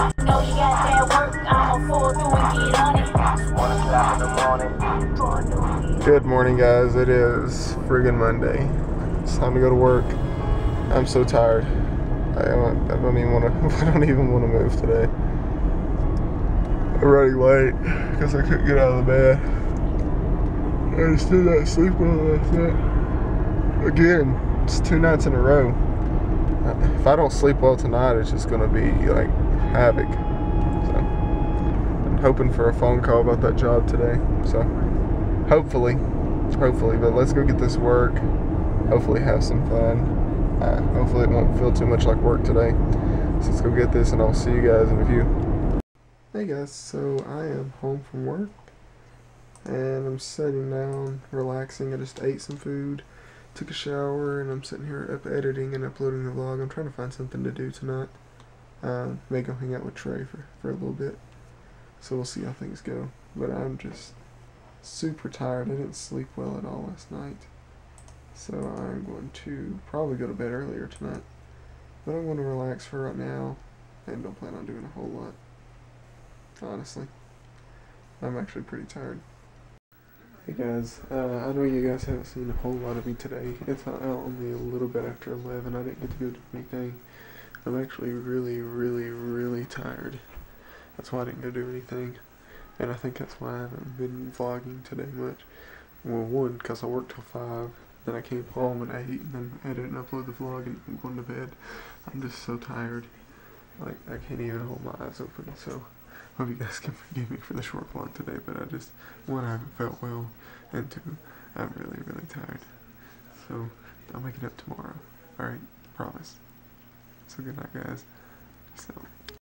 Know got that work, I'ma fall through and get on it. The. Good morning, guys. It is friggin' Monday. It's time to go to work. I'm so tired. I don't, I don't even want to. I don't even want to move today. I'm running late because I couldn't get out of the bed. I just did not sleep well last night. Again, it's two nights in a row. If I don't sleep well tonight, it's just gonna be like havoc. So I'm hoping for a phone call about that job today. So hopefully, hopefully. But let's go get this work. Hopefully, have some fun. Uh, hopefully, it won't feel too much like work today. So let's go get this, and I'll see you guys in a few. Hey guys, so I am home from work, and I'm sitting down, relaxing. I just ate some food, took a shower, and I'm sitting here up editing and uploading the vlog. I'm trying to find something to do tonight. Um, maybe go hang out with Trey for, for a little bit. So we'll see how things go. But I'm just super tired. I didn't sleep well at all last night. So I'm going to probably go to bed earlier tonight. But I'm going to relax for right now and don't plan on doing a whole lot. Honestly. I'm actually pretty tired. Hey guys, uh, I know you guys haven't seen a whole lot of me today. It's only a little bit after 11. I didn't get to go do anything. I'm actually really, really, really tired. That's why I didn't go do anything. And I think that's why I haven't been vlogging today much. Well, one, because I worked till 5. Then I came home at 8 and then edit and upload the vlog and I'm going to bed. I'm just so tired. Like, I can't even hold my eyes open. So, hope you guys can forgive me for the short vlog today. But I just, one, I haven't felt well. And two, I'm really, really tired. So, I'll make it up tomorrow. Alright? Promise. So, good night, guys. Out.